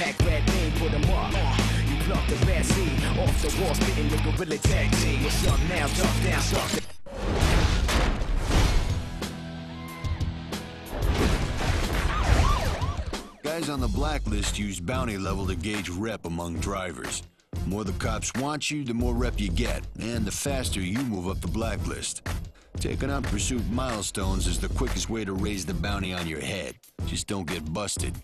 pack red name. You pluck the seed off the wall, spitting gorilla tag team. What's up now? Down, suck. Guys on the blacklist use bounty level to gauge rep among drivers. The more the cops want you, the more rep you get, and the faster you move up the blacklist. Taking out pursuit milestones is the quickest way to raise the bounty on your head. Just don't get busted.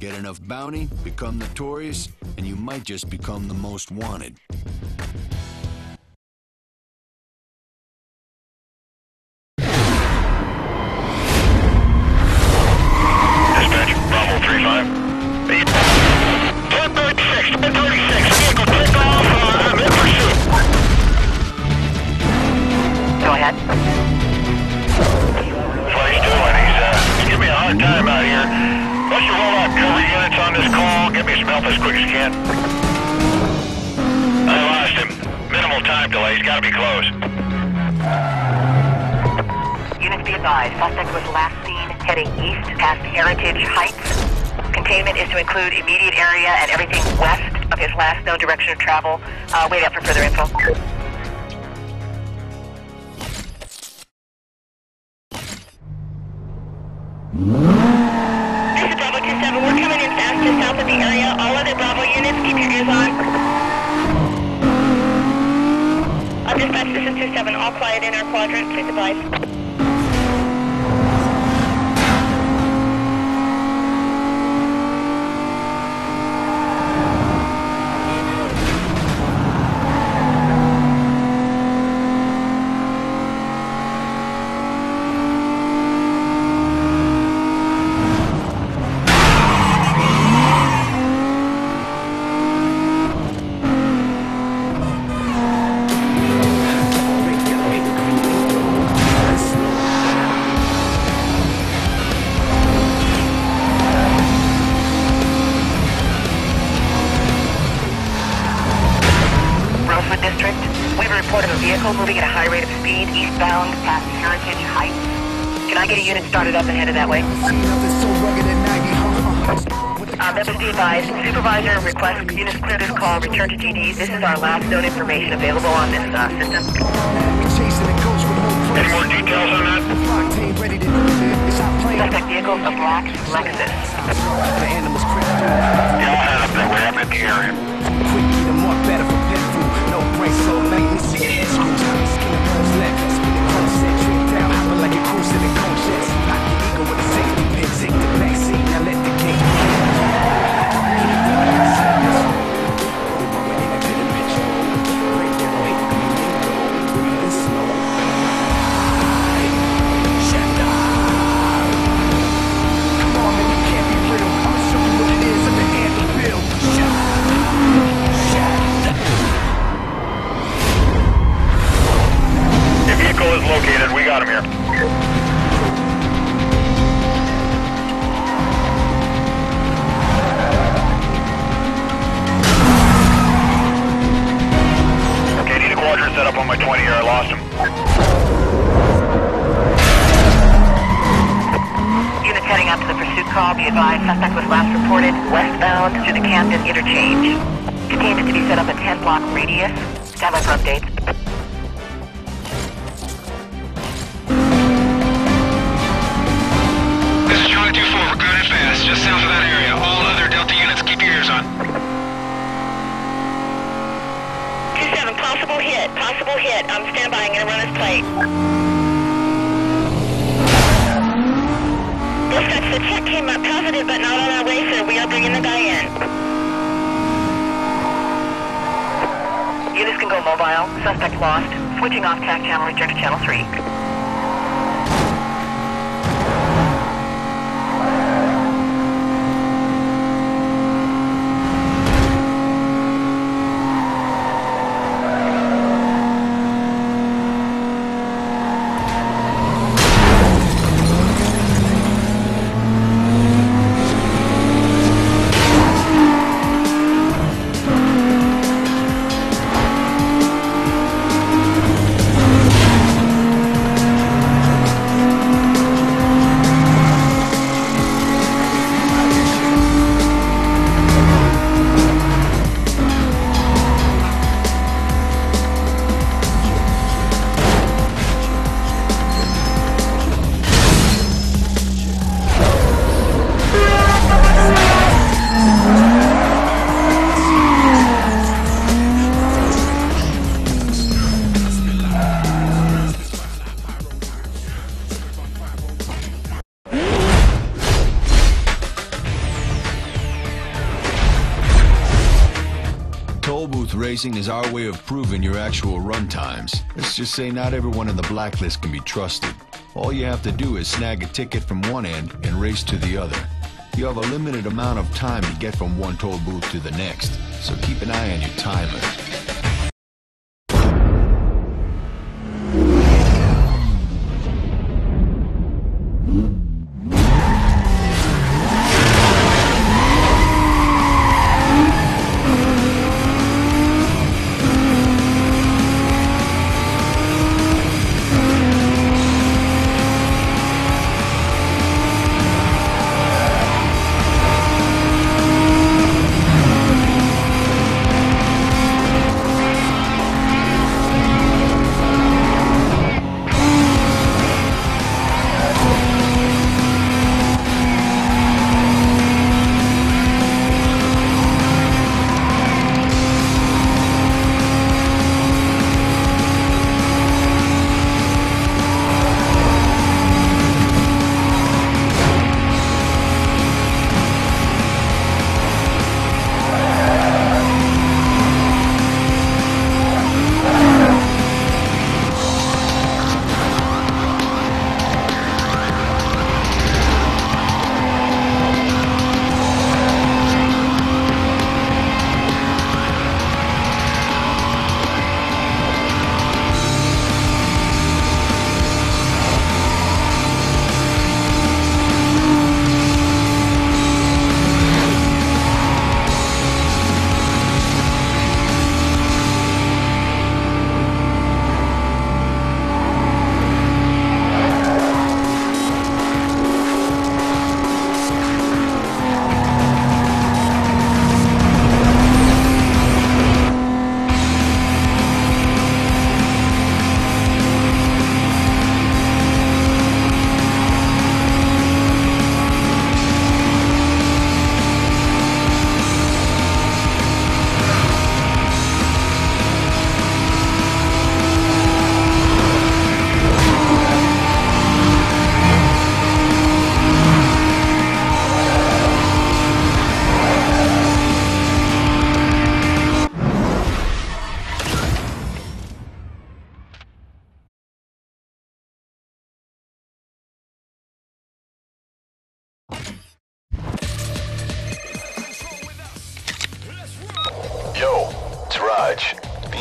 Get enough bounty, become notorious, and you might just become the most wanted. Include immediate area and everything west of his last known direction of travel. Uh, wait up for further info. This is Bravo 27. We're coming in fast just south of the area. All other Bravo units, keep your ears on. Uh, dispatch, this is 27. All quiet in our quadrant. Please advise. Report of a vehicle moving at a high rate of speed eastbound past Heritage Heights. Can I get a unit started up and headed that way? See nothing so rugged and naggy, huh? Uh, members be advised, supervisor requests units clear this call, return to GD. This is our last known information available on this uh, system. Chasing a ghost with no Any more details on that? Octane ready to do it. It's our plan. Suspect vehicle, a black Lexus. The animals crept through. Yeah, I'll head up that way, I'm in the area. Screws, skin and bones left. Spinning cone set, trick down, hopping like a cruise in a cone chest. Lock Updates. This is Charlie 2-4, we're fast, just south of that area. All other Delta units, keep your ears on. 27, possible hit. Possible hit. I'm standby. I'm to run his plate. Dispatch, the check came up positive, but not on our way, sir. We are bringing the guy in. Units can go mobile. Suspect lost. Switching off TAC channel, to channel 3. Is our way of proving your actual run times. Let's just say not everyone in the blacklist can be trusted. All you have to do is snag a ticket from one end and race to the other. You have a limited amount of time to get from one toll booth to the next, so keep an eye on your timer.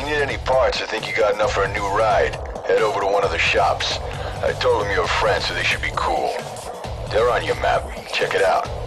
You need any parts or think you got enough for a new ride, head over to one of the shops. I told them you're a friend, so they should be cool. They're on your map. Check it out.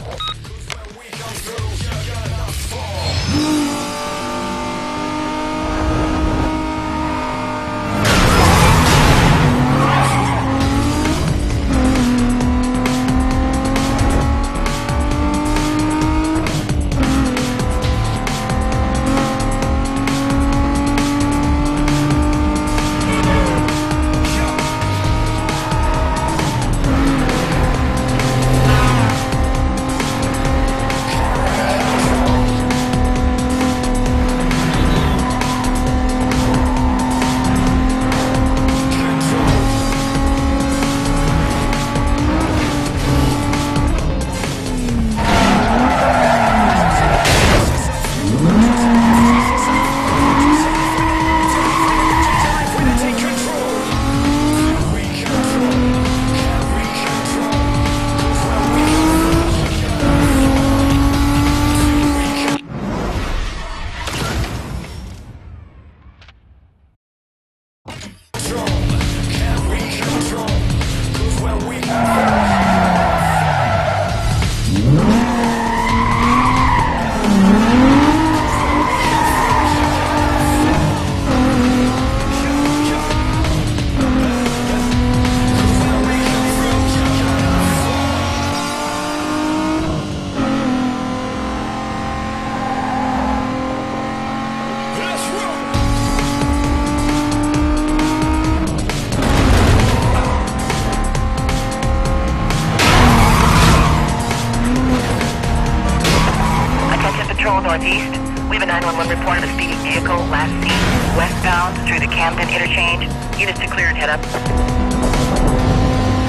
Patrol Northeast. We have a 911 report of a speeding vehicle last seen westbound through the Camden interchange. Units to clear and head up.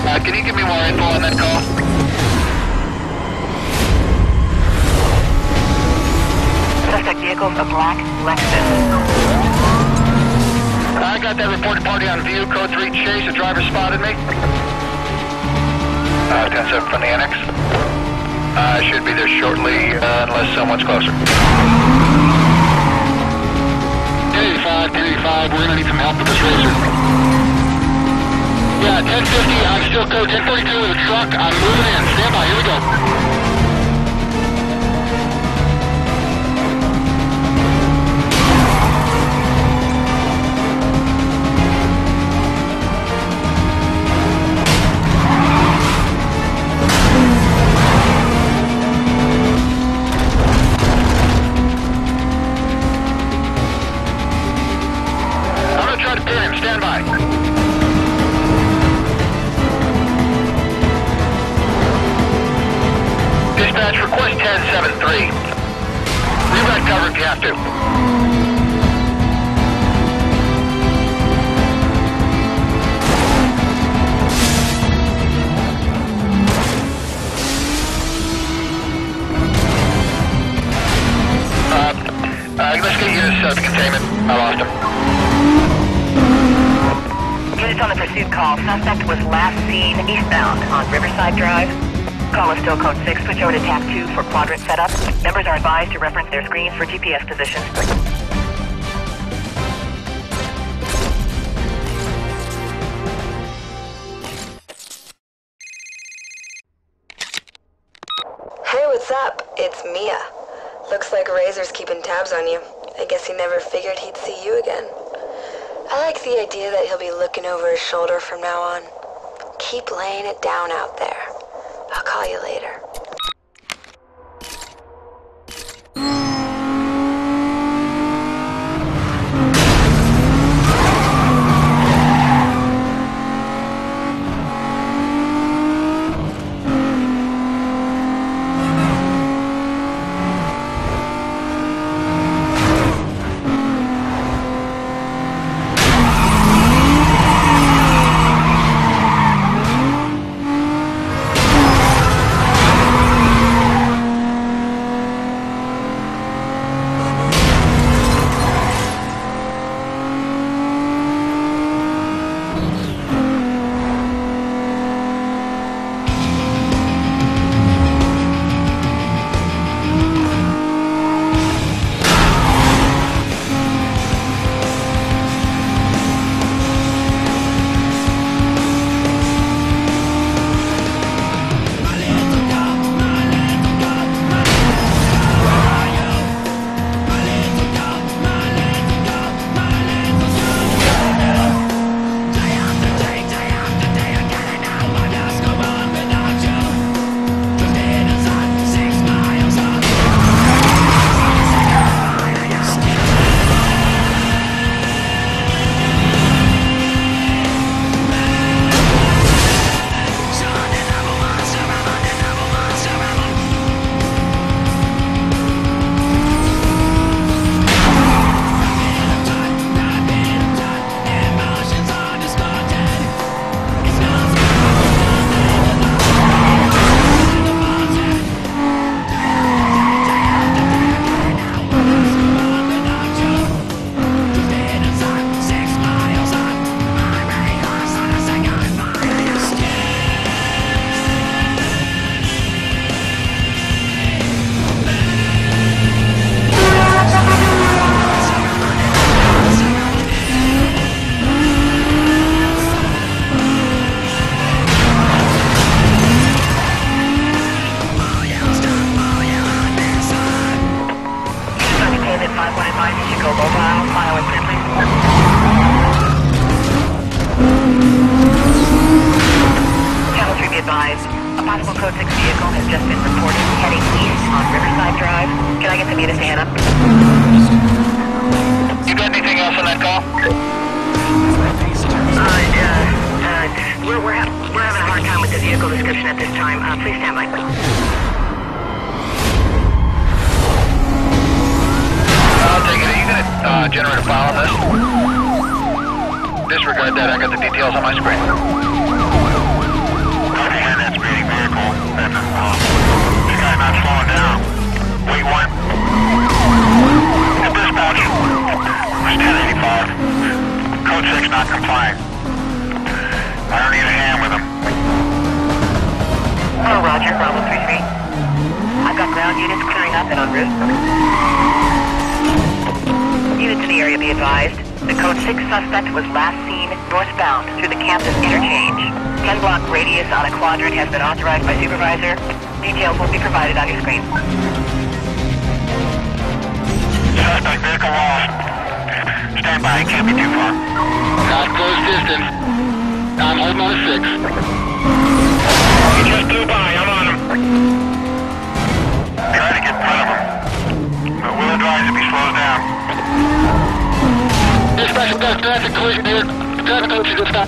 Uh, can you give me more info on that call? Suspect vehicle's a black Lexus. I got that reported party on view. Code 3 chase. The driver spotted me. Uh, 10-7 from the annex. Uh, should be there shortly, uh, unless someone's closer. 1085, 1085. We're gonna need some help with this racer. Yeah, 1050. I'm still code 1042 with a truck. I'm moving in. Stand by. Here we go. Uh, uh, let's get to containment. I lost him. Units on the pursuit call. Suspect was last seen eastbound on Riverside Drive. Call is still code 6. Switch over to TAC 2 for quadrant setup. Members are advised to reference their screens for GPS position. Hey, what's up? It's Mia. Looks like Razor's keeping tabs on you. I guess he never figured he'd see you again. I like the idea that he'll be looking over his shoulder from now on. Keep laying it down out there. I'll call you later. Disregard that, I got the details on my screen. Copy that, that's down. One. It's 1085. Code 6 not compliant. I don't need a hand with him. Hello, Roger. Bravo I've got ground units clearing up and route. Units in the area be advised. The code 6 suspect was last seen northbound through the campus interchange. 10 block radius on a quadrant has been authorized by supervisor. Details will be provided on your screen. Suspect vehicle lost. Stand by, it can't be too far. Not close distance. I'm holding on a six. He just blew by, I'm on him. Try to get in front of him. But we'll advise if he slows down. Dispatch, we've got a traffic collision here. Stop.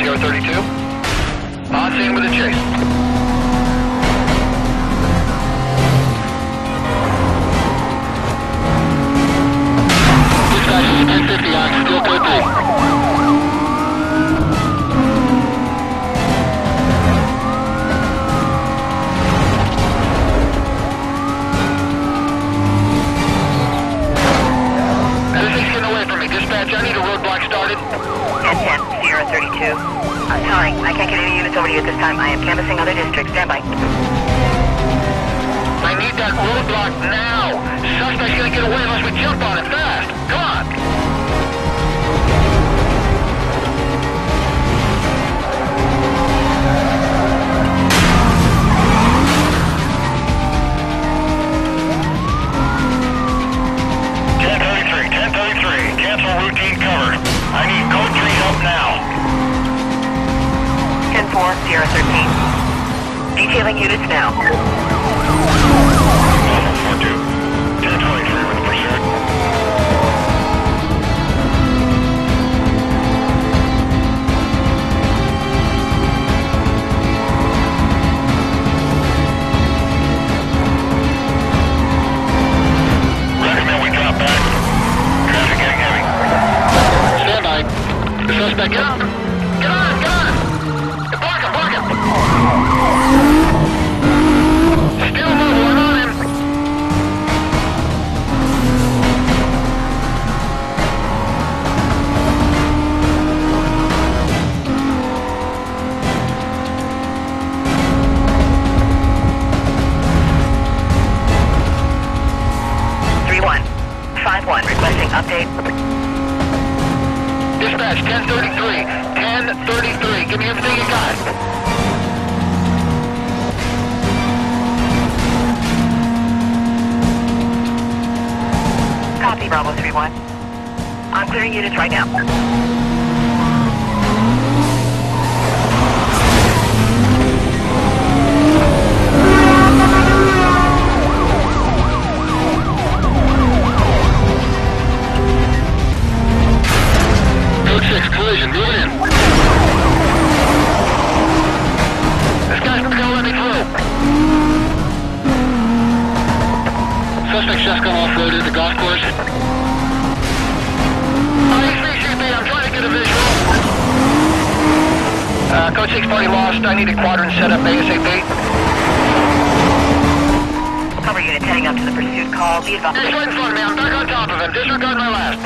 CR32? On scene with a chase. Dispatch is 1050 on steel code 3. 10-4, 13. Detailing units now. Recommend we drop back. Traffic heavy. Suspect, get Copy, Bravo 3-1. I'm clearing units right now. Code 6, collision, moving in. Suspect just come off-roaded the golf course. ISBCB, I'm trying to get a visual. Uh, code 6 party lost. I need a quadrant set up ASAP. Cover units heading up to the pursuit call. Be He's right in front of me. I'm back on top of him. Disregard my last.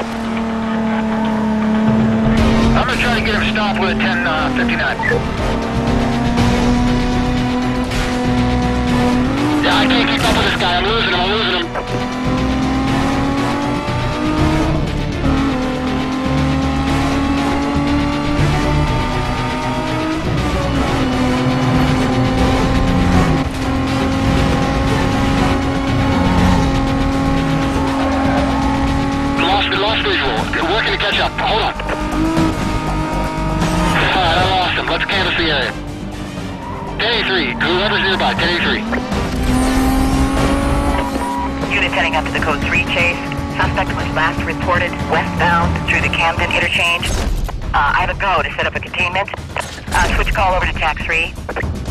I'm gonna try to get him stopped with a 10, uh, I can't keep up with this guy. I'm losing him. I'm losing him. Lost, lost visual. Working to catch up. Hold on. Alright, I lost him. Let's canvass the area. 1083. Whoever's nearby. 1083. Units heading up to the code 3 chase. Suspect was last reported westbound through the Camden interchange. Uh, I have a go to set up a containment. Uh, switch call over to TAC 3.